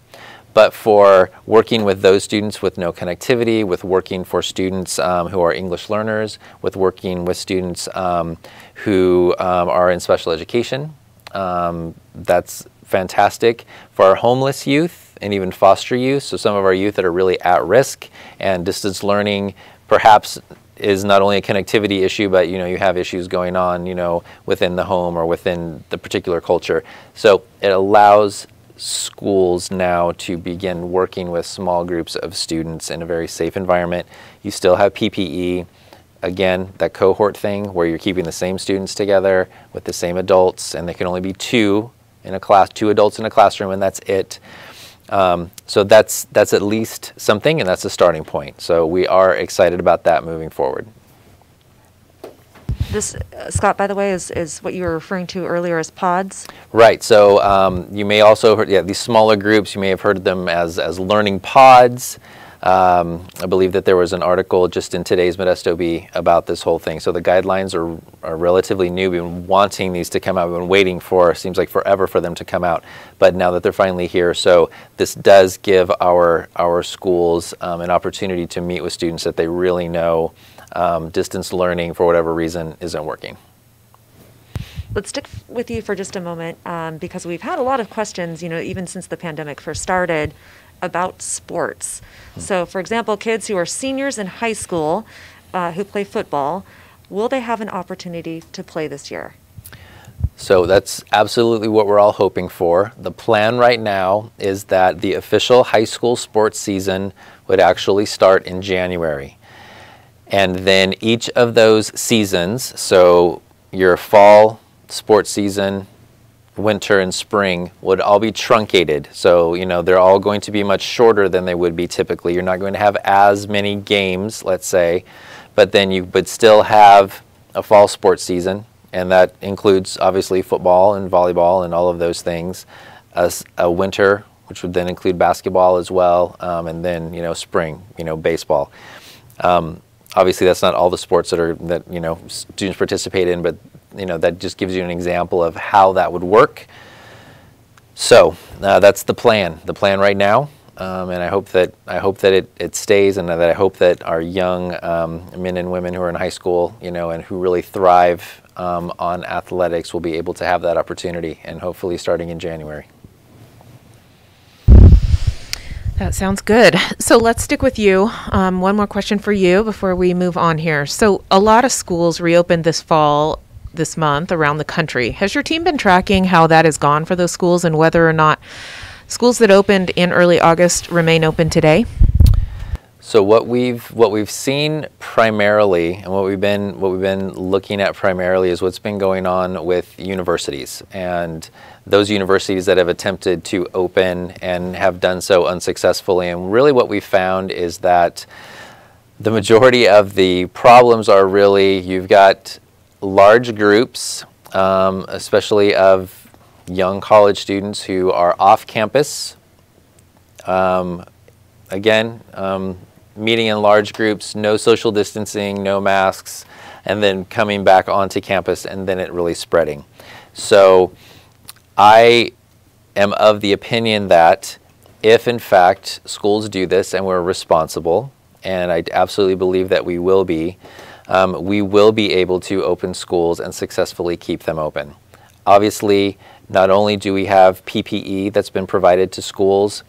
But for working with those students with no connectivity, with working for students um, who are English learners, with working with students um, who um, are in special education, um, that's fantastic. For our homeless youth and even foster youth, so some of our youth that are really at risk and distance learning perhaps is not only a connectivity issue, but you know you have issues going on, you know, within the home or within the particular culture. So it allows schools now to begin working with small groups of students in a very safe environment. You still have PPE, again, that cohort thing where you're keeping the same students together with the same adults, and they can only be two in a class, two adults in a classroom, and that's it. Um, so that's that's at least something, and that's a starting point. So we are excited about that moving forward. This, uh, Scott, by the way, is, is what you were referring to earlier as pods? Right. So um, you may also heard, yeah, these smaller groups, you may have heard of them as, as learning pods. Um, I believe that there was an article just in today's Modesto Bee about this whole thing. So the guidelines are, are relatively new. We've been wanting these to come out. We've been waiting for, seems like forever for them to come out. But now that they're finally here, so this does give our, our schools um, an opportunity to meet with students that they really know um, distance learning, for whatever reason, isn't working. Let's stick with you for just a moment um, because we've had a lot of questions, you know, even since the pandemic first started about sports. So, for example, kids who are seniors in high school uh, who play football, will they have an opportunity to play this year? So that's absolutely what we're all hoping for. The plan right now is that the official high school sports season would actually start in January. And then each of those seasons, so your fall sports season, winter and spring would all be truncated. So, you know, they're all going to be much shorter than they would be typically. You're not going to have as many games, let's say, but then you would still have a fall sports season, and that includes obviously football and volleyball and all of those things. A winter, which would then include basketball as well, um, and then you know spring, you know baseball. Um, obviously, that's not all the sports that are that you know students participate in, but you know that just gives you an example of how that would work. So uh, that's the plan. The plan right now, um, and I hope that I hope that it, it stays, and that I hope that our young um, men and women who are in high school, you know, and who really thrive um, on athletics will be able to have that opportunity, and hopefully starting in January. That sounds good. So let's stick with you. Um, one more question for you before we move on here. So, a lot of schools reopened this fall, this month around the country. Has your team been tracking how that has gone for those schools and whether or not schools that opened in early August remain open today? So what we've what we've seen primarily, and what we've been what we've been looking at primarily is what's been going on with universities and those universities that have attempted to open and have done so unsuccessfully. And really, what we found is that the majority of the problems are really you've got large groups, um, especially of young college students who are off campus um, again, um, meeting in large groups, no social distancing, no masks, and then coming back onto campus and then it really spreading. So I am of the opinion that if in fact schools do this and we're responsible, and I absolutely believe that we will be, um, we will be able to open schools and successfully keep them open. Obviously, not only do we have PPE that's been provided to schools,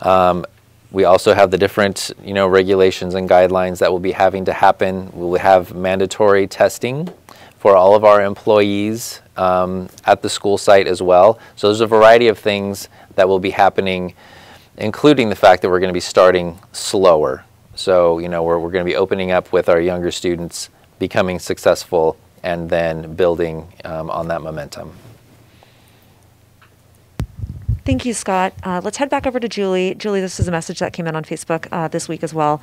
um, we also have the different, you know, regulations and guidelines that will be having to happen. We will have mandatory testing for all of our employees um, at the school site as well. So there's a variety of things that will be happening, including the fact that we're going to be starting slower. So, you know, we're, we're going to be opening up with our younger students, becoming successful, and then building um, on that momentum. Thank you, Scott. Uh, let's head back over to Julie. Julie, this is a message that came in on Facebook uh, this week as well.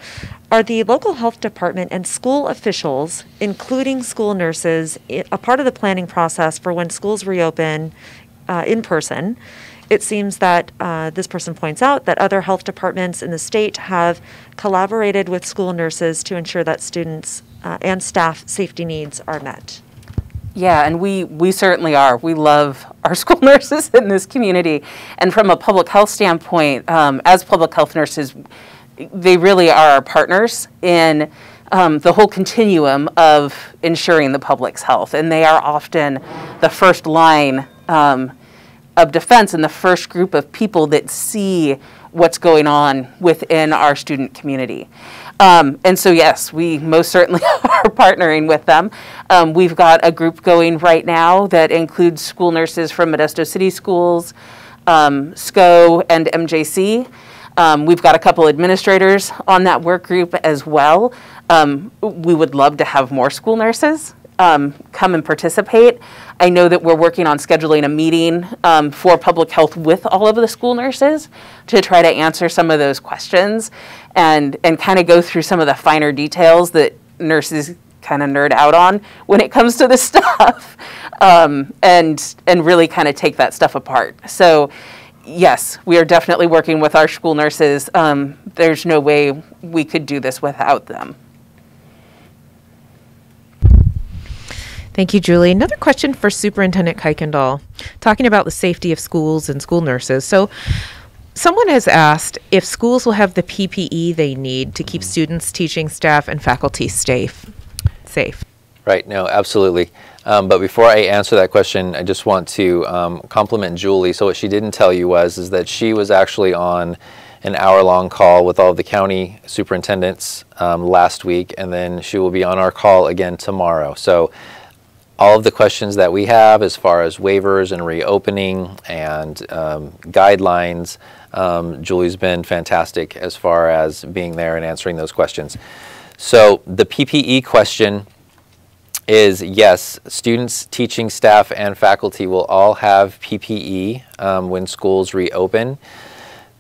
Are the local health department and school officials, including school nurses, a part of the planning process for when schools reopen uh, in person? It seems that uh, this person points out that other health departments in the state have collaborated with school nurses to ensure that students uh, and staff safety needs are met. Yeah, and we, we certainly are. We love our school nurses in this community. And from a public health standpoint, um, as public health nurses, they really are our partners in um, the whole continuum of ensuring the public's health. And they are often the first line um, of defense and the first group of people that see what's going on within our student community. Um, and so, yes, we most certainly are partnering with them. Um, we've got a group going right now that includes school nurses from Modesto City Schools, um, SCO, and MJC. Um, we've got a couple administrators on that work group as well. Um, we would love to have more school nurses um, come and participate. I know that we're working on scheduling a meeting um, for public health with all of the school nurses to try to answer some of those questions and, and kind of go through some of the finer details that nurses kind of nerd out on when it comes to this stuff um, and, and really kind of take that stuff apart. So, yes, we are definitely working with our school nurses. Um, there's no way we could do this without them. Thank you, Julie. Another question for Superintendent Kuykendall, talking about the safety of schools and school nurses. So, someone has asked if schools will have the PPE they need to keep students, teaching staff, and faculty safe. Safe. Right, no, absolutely. Um, but before I answer that question, I just want to um, compliment Julie. So what she didn't tell you was is that she was actually on an hour-long call with all of the county superintendents um, last week, and then she will be on our call again tomorrow. So all of the questions that we have as far as waivers and reopening and um, guidelines, um, Julie's been fantastic as far as being there and answering those questions. So the PPE question is yes, students, teaching staff, and faculty will all have PPE um, when schools reopen.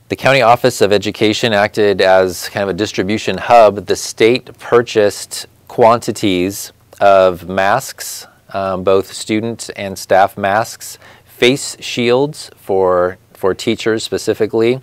The County Office of Education acted as kind of a distribution hub. The state purchased quantities of masks, um, both students and staff masks, face shields for, for teachers specifically,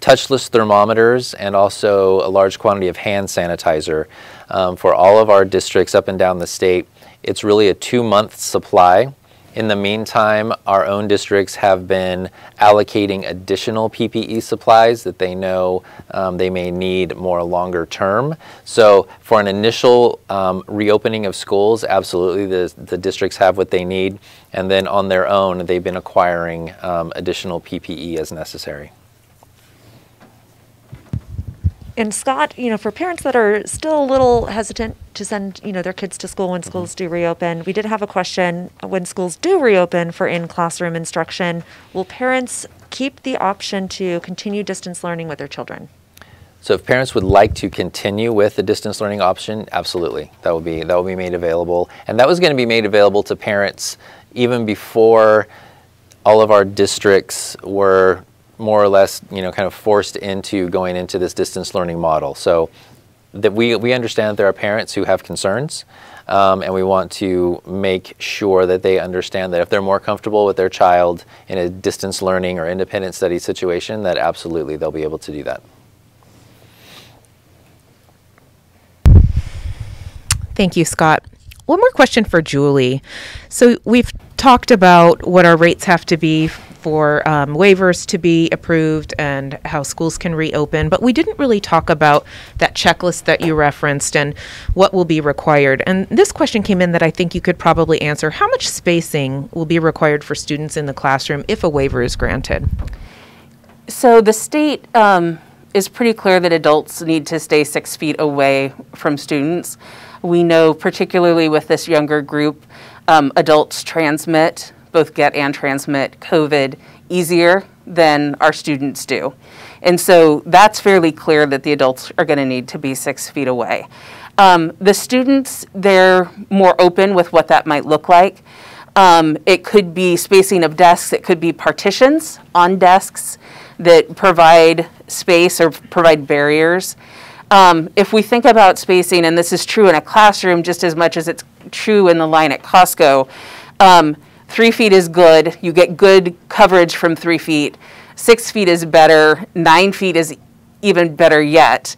touchless thermometers, and also a large quantity of hand sanitizer um, for all of our districts up and down the state. It's really a two month supply. In the meantime, our own districts have been allocating additional PPE supplies that they know um, they may need more longer term. So for an initial um, reopening of schools, absolutely the, the districts have what they need. And then on their own, they've been acquiring um, additional PPE as necessary. And Scott, you know, for parents that are still a little hesitant to send, you know, their kids to school when mm-hmm. schools do reopen, we did have a question uh, when schools do reopen for in-classroom instruction, will parents keep the option to continue distance learning with their children? So if parents would like to continue with the distance learning option, absolutely. That will be that will be made available. And that was going to be made available to parents even before all of our districts were more or less, you know, kind of forced into going into this distance learning model. So that we, we understand that there are parents who have concerns um, and we want to make sure that they understand that if they're more comfortable with their child in a distance learning or independent study situation, that absolutely they'll be able to do that. Thank you, Scott. One more question for Julie. So we've talked about what our rates have to be for um, waivers to be approved and how schools can reopen, but we didn't really talk about that checklist that you referenced and what will be required. And this question came in that I think you could probably answer. How much spacing will be required for students in the classroom if a waiver is granted? So the state um, is pretty clear that adults need to stay six feet away from students. We know, particularly with this younger group, um, adults transmit both get and transmit COVID easier than our students do. And so that's fairly clear that the adults are going to need to be six feet away. Um, the students, they're more open with what that might look like. Um, it could be spacing of desks, it could be partitions on desks that provide space or provide barriers. Um, if we think about spacing, and this is true in a classroom just as much as it's true in the line at Costco, um, Three feet is good. You get good coverage from three feet. Six feet is better. Nine feet is even better yet.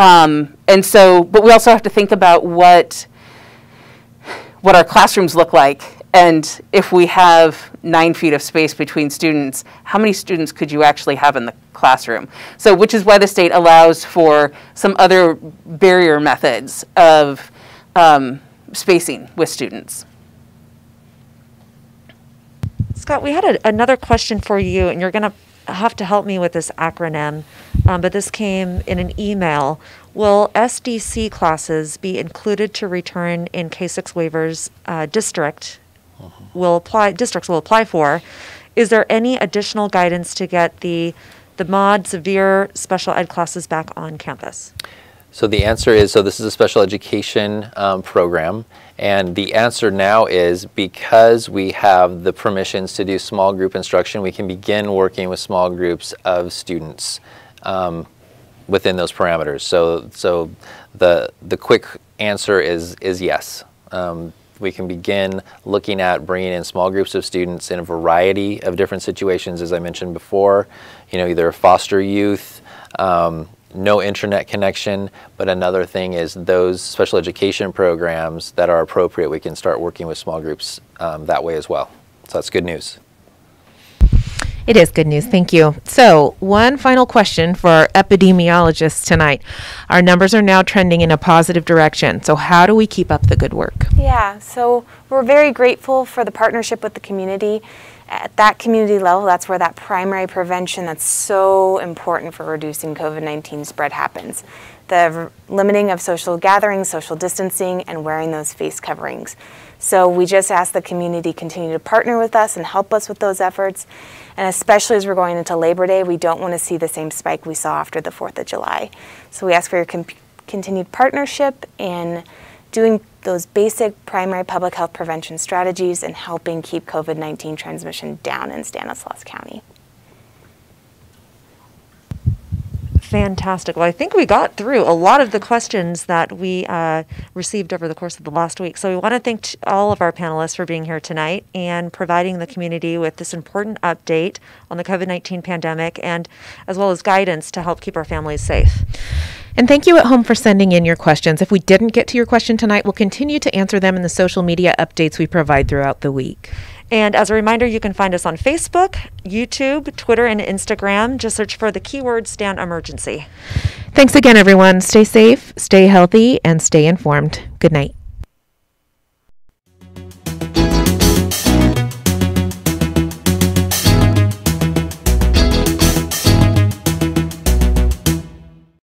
Um, and so, but we also have to think about what what our classrooms look like. And if we have nine feet of space between students, how many students could you actually have in the classroom? So, which is why the state allows for some other barrier methods of um, spacing with students. Scott, we had a, another question for you, and you're going to have to help me with this acronym, um, but this came in an email. Will SDC classes be included to return in K6 waivers uh, district uh-huh. will apply districts will apply for? Is there any additional guidance to get the the mod severe special ed classes back on campus? So the answer is, so this is a special education um, program, and the answer now is because we have the permissions to do small group instruction, we can begin working with small groups of students um, within those parameters. So, so the, the quick answer is, is yes. Um, we can begin looking at bringing in small groups of students in a variety of different situations, as I mentioned before, you know, either foster youth, um, no internet connection, but another thing is those special education programs that are appropriate, we can start working with small groups um, that way as well. So that's good news. It is good news. Thank you. So, one final question for our epidemiologists tonight. Our numbers are now trending in a positive direction. So, how do we keep up the good work? Yeah, so we're very grateful for the partnership with the community at that community level, that's where that primary prevention that's so important for reducing COVID-19 spread happens. The limiting of social gatherings, social distancing, and wearing those face coverings. So we just ask the community continue to partner with us and help us with those efforts. And especially as we're going into Labor Day, we don't want to see the same spike we saw after the 4th of July. So we ask for your continued partnership and doing those basic primary public health prevention strategies and helping keep COVID-19 transmission down in Stanislaus County. Fantastic. Well, I think we got through a lot of the questions that we uh, received over the course of the last week. So we want to thank all of our panelists for being here tonight and providing the community with this important update on the COVID 19 pandemic and as well as guidance to help keep our families safe. And thank you at home for sending in your questions. If we didn't get to your question tonight, we'll continue to answer them in the social media updates we provide throughout the week. And as a reminder, you can find us on Facebook, YouTube, Twitter, and Instagram. Just search for the keyword StanEmergency. Thanks again, everyone. Stay safe, stay healthy, and stay informed. Good night.